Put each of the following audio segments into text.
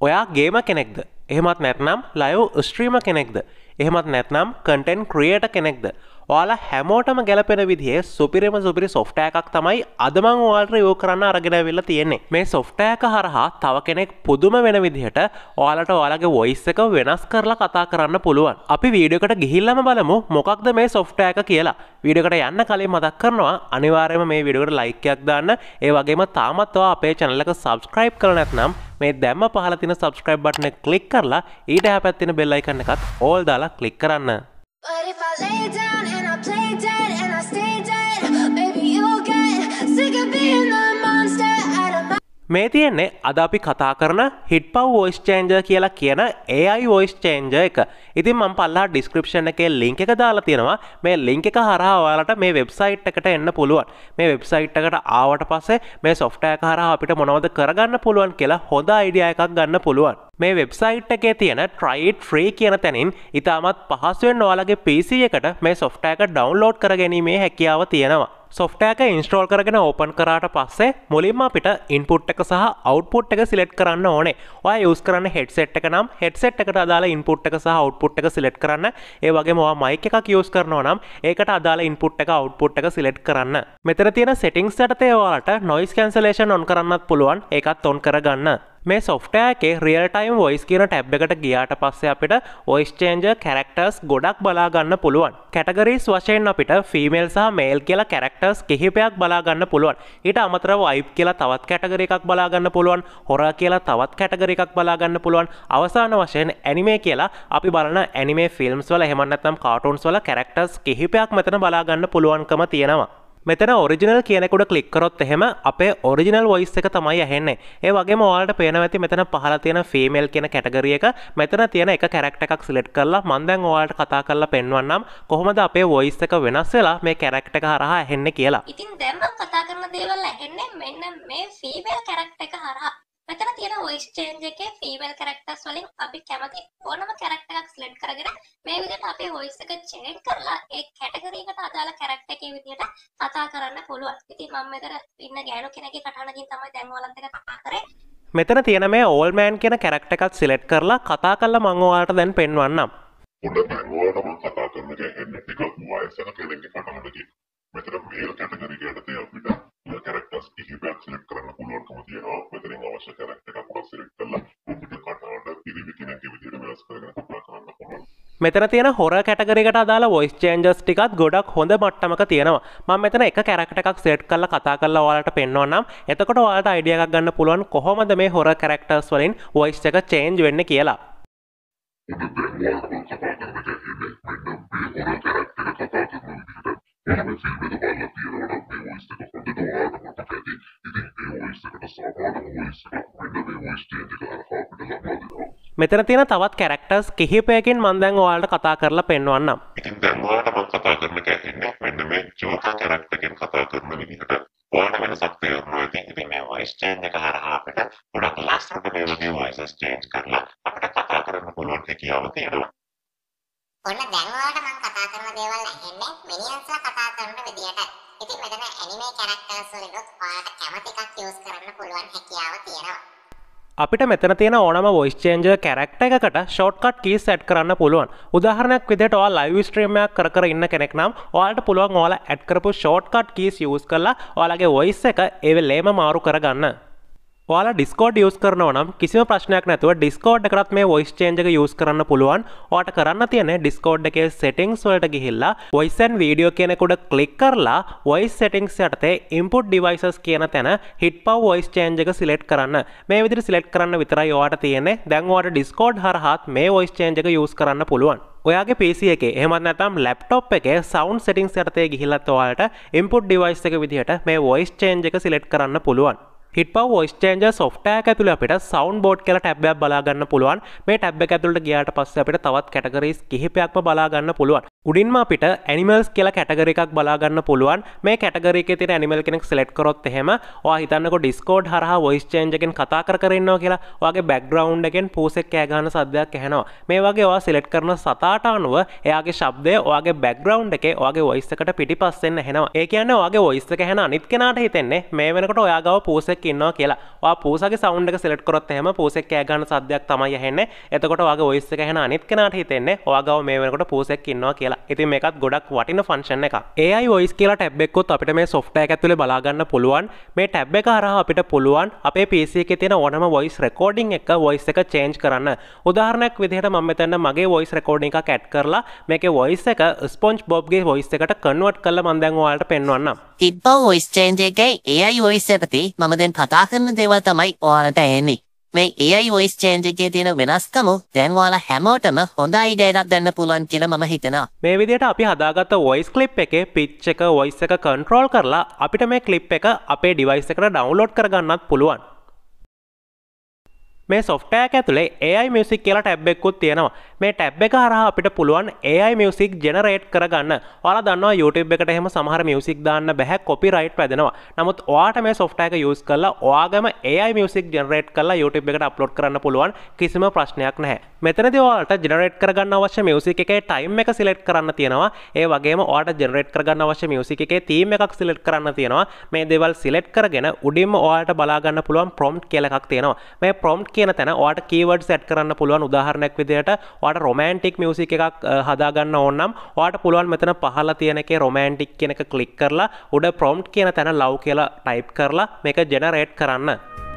ඔයා ගේම කෙනෙක්ද? එහෙමත් නැත්නම් ලයෝ ස්ට්‍රීම කෙනෙක්ද? එහෙමත් නැත්නම් කටෙන් ක්‍රියට කෙනෙක්ද? ඔයාලා හැමෝටම ගැලපෙන විදිහේ සුපිරිම සුපිරි සොෆ්ටය එකක් තමයි අදමං ඔයාලට යෝ කරන්න අරගෙන වෙලා තියෙන්නේ. මේ සොෆ්ටයක හරහා තව කෙනෙක් පුදුම වෙන විදිහට ඔයාලට ඔයාලගේ වොයිස් එක වෙනස් කරලා කතා කරන්න පුළුවන්. අපි වීඩියෝකට ගිහිල්ලම බලමු මොකක්ද මේ සොෆ්ටය එක කියලා. වීඩියෝකට යන්න කලින් මතක් කරනවා අනිවාර්යයෙන්ම මේ වීඩියෝකට ලයික් එකක් දාන්න. ඒ වගේම තාමත් ඔයා අපේ channel එක subscribe කරලා නැත්නම් මේ දැම්ම පහල තියෙන subscribe button එක click කරලා ඊට එහා පැත්තේ තියෙන bell icon එකත් all දාලා klik kerana. But. මේ තියෙන්නේ අද අපි කතා කරන හිට පව් වෝයිස් චේන්ජ කියලා කියන AI වෝයිස් චේන්ජ එක. ඉතින් මම පල්ලා ඩිස්ක්‍රපෂන් එකේ ලිංක එක දාලා තියෙනවා. මේ ලිංක එක හරහා ඔයාලට මේ වෙබ්සයිට් එකට එන්න පුළුවන්. මේ වෙබ්සයිට් එකට ආවට පස්සේ මේ සොෆ්ට්වෙයාර් එක හරහා අපිට මොනවද කරගන්න පුළුවන් කියලා හොඳ අයිඩියා එකක් ගන්න පුළුවන්. මේ වෙබ්සයිට් එකේ තියෙන ට්‍රයිට් ෆ්‍රී කියන තැනින් ඉතාමත් පහසුවෙන් ඔයාලගේ PC එකට මේ සොෆ්ට්වෙයාර් එක ඩවුන්ලෝඩ් කරගැනීමේ හැකියාව තියෙනවා. සොෆ්ටයක ඉන්ස්ටෝල් කරගෙන ඕපන් කරාට පස්සේ මුලින්ම අපිට ඉන්පුට් එක සහ අවට්පුට් එක සිලෙට් කරන්න ඕනේ. ඔය යස් කරන්න හෙඩ්සෙට් එක නම් හෙඩ්සෙට් එකට අදාලා ඉන්පුට් එක සහ අවට්පුට් එක සිලෙට් කරන්න. ඒ වගේම ඔයා මයික් එකක් යස් කරනවා නම් ඒකට අදාලා ඉන්පුට් එක අවට්පුට් එක සිලෙට් කරන්න. මෙතන තියෙන සෙටින්ග්ස් යටතේ ඔයාලට නොයිස් කැන්සලේෂන් ඔන් කරන්නත් පුළුවන්. ඒකත් ඔන් කරගන්න. මේ සොෆ්ටයකේ රියල් ටයිම් වොයිස් කියන ටැබ් එකට ගියාට පස්සේ අපිට වොයිස් චේන්ජ කැරක්ටර්ස් ගොඩක් බලාගන්න පුළුවන්. කැටගරීස් වශයෙන් අපිට ෆීමේල් සහ මේල් කියලා කැරක්ටර්ස් කිහිපයක් බලාගන්න පුළුවන්. ඊට අමතර වයිප් කියලා තවත් කැටගර එකක් බලාගන්න පුළුවන්. හොර කියලා තවත් කැටගර එකක් බලාගන්න පුළුවන්. අවසාන වශයෙන් ඇනිමේ කියලා අපි බලන ඇනිමේ ෆිල්ම්ස් වල එහෙමන්නත්තම් කාටුන්ස් වල කැරක්ටර්ස් කිහිපයක් මෙතන බලාගන්න පුළුවන්කම තියෙනවා. මෙතන ඔරිජිනල් කියනෙකුට කලික්කරොත් එහෙම අපේ ඔරිජිනල් වොයිස් එක තමයි ඇහෙන්නේ. ඒ වගේ මවාලට පේන ඇති මෙතන පහල තියෙන ෆීමේල් කියන කැටගරිය එක. මෙතන තියෙන එක කැරක්ට එකක් සිලෙට් කරලා මන්දැන් ඔයාලට කතා කරලා පෙන්වන්නම්. කොහොමද අපේ වොයිස් එක වෙනස් වෙලා මේ කැරක්ට එක හරහා ඇහෙන්නේ කියලා. ඉතින් දැන් මම කතා කරන දේවල් ඇහෙන්නේ මෙන්න මේ ෆීමේල් කැරක්ටර් එක හරහා මෙතන තියෙන වොයිස් චේන්ජ් එකේ ෆීමේල් කැරක්ටර්ස් වලින් අපි කැමති ඕනම කැරක්ටර් එකක් සිලෙක්ට් කරගෙන මේ විදිහට අපේ වොයිස් එක චේන්ජ් කරලා ඒ කැටගරි එකට අදාළ කැරක්ටර් එකේ විදිහට කතා කරන්න පුළුවන්. ඉතින් මම මෙතන ඉන්න ගෑනු කෙනෙක්ගේ කටහඬකින් තමයි දැන් ඔයාලත් එක්ක කතා කරේ. මෙතන තියෙන මේ ඕල්මෑන් කියන කැරක්ට එකත් සිලෙට් කරලා කතා කරලා මං ඔයාලට දැන් පෙන්වන්නම්. පොඩ බැංගුවට මම කතා කරන එක ඇහෙන්නේ ටිකක් වයසක කෙනෙක්ගේ කටහඬකින්. මෙතන මේල් කැටගරි යටතේ අපිට කැරක්ටර්ස් කිහිපයක් සිලෙක්ට් කරන්න පුළුවන්කම තියෙනවා. මෙතනින් අවශ්‍ය කැරක්ටර් එකක් උඩ සිලෙක්ට් කරලා ඔබට කටහඬ පිරිමි කෙනෙක්ගේ විදිහට වෙනස් කරගෙන කතා කරන්න පුළුවන්. මෙතන තියෙන හොර කැටගරිකට අදාලා වොයිස් චේන්ජස් ටිකත් ගොඩක් හොඳ මට්ටමක තියෙනවා. මම මෙතන එක කැරක්ට එකක් සෙට් කරලා කතා කරලා ඔයාලට පෙන්වන්නම්. එතකොට ඔයාලට අයිඩියා එකක් ගන්න පුළුවන් කොහොමද මේ හොර කැරක්ටර්ස් වලින් වොයිස් එක චේන්ජ් වෙන්නේ කියලා. ඔබ මේ මේ. ඉතින් මේ. මෙතන තියෙන තවත් කැරක්ටර්ස් කිහිපයකින් මම දැන් ඔයාලට කතා කරලා පෙන්වන්නම් ඉතින් දැන් ඔයාලට මම කතා කරන එක ඇහෙන්නේ මෙන්න මේ ජෝකර් කැරක්ටර් එකෙන් කතා කරන විදිහට. ඔයාලට වෙනසක් තේරෙනවා ඇති. ඉතින් මේ වොයිස් චේන්ජ් එක හරහා අපිට ගොඩක් ලස්සනට මේ වගේ වොයිසස් චේන්ජ් කරලා අපිට කතා කරන්න පුළුවන් හැකියාව තියෙනවා. ඔන්න දැන් ඔයාලට මම කතා කරන දේවල් ඇහෙන්නේ මිනියන්ස්ලා කතා කරන විදියට. ඉතින් මෙතන ඇනිමේ කැරක්ටර්ස් වලින් ඔයාලට කැමති එකක් යූස් කරන්න පුළුවන් හැකියාව තියෙනවා. අපිට මෙතන තියෙන ඕනම වොයිස් චේන්ජර් කැරක්ටර් එකකට ෂෝට්කට් කීස් සෙට් කරන්න පුළුවන්. උදාහරණයක් විදිහට ඔයාලා ලයිව් ස්ට්‍රීම් එකක් කර කර ඉන්න කෙනෙක් නම් ඔයාලට පුළුවන් ඔයාලා ඇඩ් කරපු ෂෝට්කට් කීස් යූස් කරලා ඔයාලගේ වොයිස් එක ඒ වෙලේම මාරු කරගන්න. ඔයාලා ඩිස්කෝඩ් යස් කරනවා නම් කිසිම ප්‍රශ්නයක් නැතුව ඩිස්කෝඩ් එකටත් මේ වොයිස් චේන්ජ් එක යූස් කරන්න පුළුවන්. ඔයාට කරන්න තියෙන්නේ ඩිස්කෝඩ් එකේ settings වලට ගිහිල්ලා voice and video කියන එක උඩ ක්ලික් කරලා voice settings යටතේ input devices කියන තැන hitpow voice change එක select කරන්න. මේ විදිහට select කරන්න විතරයි ඔයාට තියෙන්නේ. දැන් ඔයාට Discord හරහාත් මේ voice change එක යූස් කරන්න පුළුවන්. ඔයාගේ PC එකේ එහෙමත් නැත්නම් laptop එකේ sound settings යටතේ ගිහිල්ලත් ඔයාලට input device එක විදිහට මේ voice change එක select කරන්න පුළුවන්. හිටපව වොයිස් චේන්ජර් සොෆ්ට්වෙයාර් එක ඇතුළේ අපිට සවුන්ඩ් බෝඩ් කියලා ටැබ් එකක් බලා ගන්න පුළුවන්. මේ ටැබ් එක ඇතුළට ගියාට පස්සේ අපිට තවත් කැටගරීස් කිහිපයක්ම බලා ගන්න පුළුවන්. උඩින්ම අපිට ඇනිමල්ස් කියලා කැටගරි එකක් බලාගන්න පුළුවන්. මේ කැටගරි එකේ තියෙන ඇනිමල් කෙනෙක් සිලෙක්ට් කරොත් එහෙම ඔයා හිතන්නකෝ ඩිස්කෝඩ් හරහා වොයිස් චේන්ජ් එකෙන් කතා කර කර ඉන්නවා කියලා. ඔයාගේ බෑග්ග්‍රවුන්ඩ් එකෙන් පූසෙක් කෑ ගන්න සද්දයක් ඇහෙනවා. මේ වගේ ඔයා සිලෙක්ට් කරන සතාට අනුව එයාගේ ශබ්දය ඔයාගේ බෑග්ග්‍රවුන්ඩ් එකේ ඔයාගේ වොයිස් එකට පිටිපස්සෙන් ඇහෙනවා. ඒ කියන්නේ ඔයාගේ වොයිස් එක ඇහෙන අනිත් කෙනාට හිතෙන්නේ මේ වෙනකොට ඔයා ගාව පූසෙක් ඉන්නවා කියලා. ඔයා පූසගේ සවුන්ඩ් එක සිලෙක්ට් කරොත් එහෙම පූසෙක් කෑ ගන්න සද්දයක් තමයි ඇහෙන්නේ. එතකොට ඔයාගේ වොයිස් එක ඇහෙන අනිත් කෙනාට හිතෙන්නේ ඔයා ගාව මේ වෙනකොට පූසෙක් ඉන්නවා කියලා. ඉතින් මේකත් ගොඩක් වටින ෆංක්ෂන් එක AI වොයිස් කියලා ටැබ් එකකුත් අපිට මේ සොෆ්ට්වෙයාර් එක ඇතුලේ බලා ගන්න පුළුවන්. මේ ටැබ් එක හරහා අපිට පුළුවන් අපේ PC එකේ තියෙන ඕනම වොයිස් රෙකෝඩින් එක වොයිස් එක චේන්ජ් කරන්න. උදාහරණයක් විදිහට මම මෙතන මගේ වොයිස් රෙකෝඩින් එකක් ඇඩ් කරලා මේකේ වොයිස් එක ස්පොන්ජ් බොබ්ගේ වොයිස් එකට කන්වර්ට් කරලා මම දැන් ඔයාලට පෙන්වන්නම්. තිබ්බ වොයිස් චේන්ජ් එකයි AI වොයිස් එකති මම දැන් කතා කරන දේවල් තමයි ඔයාලට එන්නේ. මේ AI වොයිස් චේන්ජ් එකේ තියෙන වෙනස්කම දැන් ඔයාලා හැමෝටම හොඳ අයිඩියා එකක් ගන්න පුළුවන් කියලා මම හිතනවා. මේ විදිහට අපි හදාගත්ත වොයිස් ක්ලිප් එකේ පිච් එක වොයිස් එක කන්ට්‍රෝල් කරලා අපිට මේ ක්ලිප් එක අපේ ඩිවයිස් එකට ඩවුන්ලෝඩ් කරගන්නත් පුළුවන් මේ සොෆ්ටෑ ඇතුළේ AI මියසික් කියලා ටැබ් එකකුත් තියෙනවා. මේ ටැබ් එක හරහා අපිට පුළුවන් AI මියසික් ජෙනරේට් කරගන්න. ඔයාලා දන්නවා YouTube එකට එහෙම සමහර මියසික් දාන්න බෑ කොපිරයිට් වැදෙනවා. නමුත් ඔයාට මේ සොෆ්ටෑ එක යූස් කරලා ඔයාගම AI මියසික් ජෙනරේට් කරලා YouTube එකට අප්ලෝඩ් කරන්න පුළුවන් කිසිම ප්‍රශ්නයක් නැහැ. මෙතනදී ඔයාලට ජෙනරේට් කරගන්න අවශ්‍ය මියසික් එකේ ටයිම් එක සිලෙක්ට් කරන්න තියෙනවා. ඒ වගේම ඔයාලට ජෙනරේට් කරගන්න අවශ්‍ය මියසික් එකේ තීම් එකක් සිලෙක්ට් කරන්න තියෙනවා. මේ දේවල් සිලෙක්ට් කරගෙන උඩින්ම ඔයාලට බලා ගන්න පුළුවන් ප්‍රොම්ප්ට් කියලා එකක් තියෙනවා. මේ ප්‍රොම්ප්ට් කියන තැන. ඔයාට කීවර්ඩ් සෙට් කරන්න පුළුවන් උදාහරණයක් විදිහට ඔයාට රොමෑන්ටික් මියුසික් එකක් හදාගන්න ඕන නම් ඔයාට පුළුවන් මෙතන පහළ තියෙන එකේ රොමෑන්ටික් කියන එක ක්ලික් කරලා උඩ ප්‍රොම්ප්ට් කියන තැන ලව් කියලා ටයිප් කරලා මේක ජෙනරේට් කරන්න.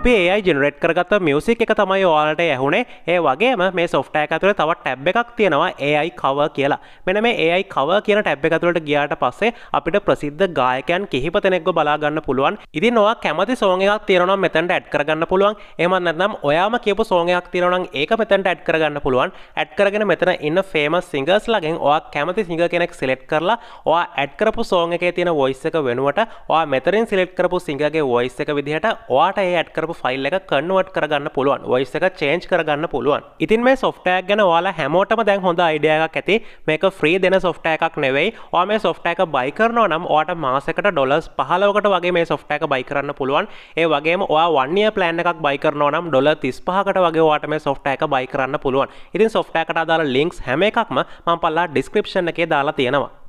අපි ඒ ජෙනරේට් කරගත්ත මියසික් එක තමයි ඔයාලට ඇහුනේ ඒ වගේම මේ සොෆ්ටෑ එක ඇතුලේ තවත් ටැබ් එකක් තියෙනවා AI cover කියලා. මෙන්න මේ AI cover කියන ටැබ් එක ඇතුලට ගියාට පස්සේ අපිට ප්‍රසිද්ධ ගායකයන් කිහිප දෙනෙක්ව බලා ගන්න පුළුවන්. ඉතින් ඔයා කැමති සෝං එකක් තියෙනවා නම් මෙතනට ඇඩ් කරගන්න පුළුවන්. එහෙමත් නැත්නම් ඔයාම කියපු සෝං එකක් තියෙනවා නම් ඒක මෙතනට ඇඩ් කරගන්න පුළුවන්. ඇඩ් කරගෙන මෙතන ඉන්න famous singers ලාගෙන් ඔයා කැමති singer කෙනෙක් select කරලා ඔයා ඇඩ් කරපු සෝං එකේ තියෙන voice එක වෙනුවට ඔයා මෙතනින් select කරපු singer ගේ voice එක විදිහට ඔයාට ඒ ඇඩ් කරපු ෆයිල් එක කන්වර්ට් කරගන්න පුළුවන්. වොයිස් එක චේන්ජ් කරගන්න පුළුවන්. ඉතින් මේ සොෆ්ට්වෙයාර් ගැන ඔයාලා හැමෝටම දැන් හොඳ අයිඩියා එකක් ඇති. මේක ෆ්‍රී දෙන සොෆ්ට්වෙයාර් එකක් නෙවෙයි. ඔයා මේ සොෆ්ට්වෙයාර් එක බයි කරනවා නම් ඔයාට මාසෙකට ඩොලර්ස් 15කට වගේ මේ සොෆ්ට්වෙයාර් එක බයි කරන්න පුළුවන්. ඒ වගේම ඔයා 1 year plan එකක් බයි කරනවා නම් ඩොලර් 35කට වගේ ඔයාට මේ සොෆ්ට්වෙයාර් එක බයි කරන්න පුළුවන්. ඉතින් සොෆ්ට්වෙයාර් එකට අදාළ ලින්ක්ස් හැම එකක්ම මම පල්ලා ඩිස්ක්‍රිප්ෂන් එකේ දාලා තියෙනවා.